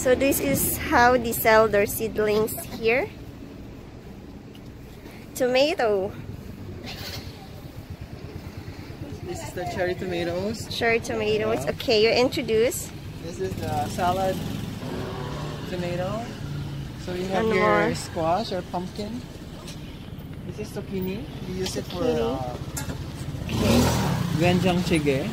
So this is how they sell their seedlings here. Tomato. This is the cherry tomatoes. Cherry tomatoes. Okay, you introduce. This is the salad tomato. So you have And your more. squash or pumpkin. This is zucchini. We use it for Zucchini. uh, doenjang jjigae,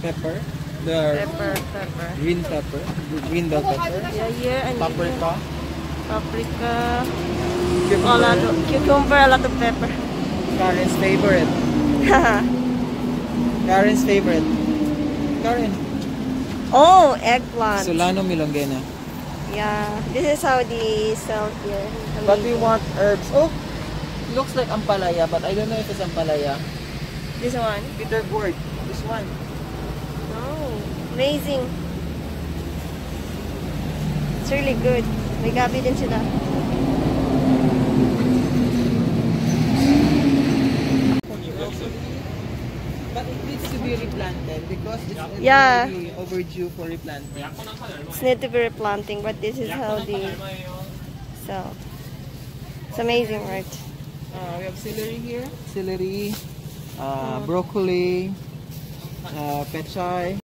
pepper, the Pepper, pepper. green pepper, green bell pepper, Yeah, yeah, and paprika, paprika. A cucumber, lot of cucumber, a lot of pepper. Karen's favorite. Karen's favorite. Karen. oh, eggplant. Solano milongena. Yeah, this is how they sell here. But we want herbs. Oh, looks like ampalaya, but I don't know if it's ampalaya. This one. Bitter gourd. This one. Oh, amazing. It's really good. May gabi din sila. But it needs to be replanted because it's it's Yeah. already overdue for replanting. It's need to be replanting, but this is how they sell. It's amazing, right? Uh, we have celery here. Celery, uh, broccoli, uh, pechay.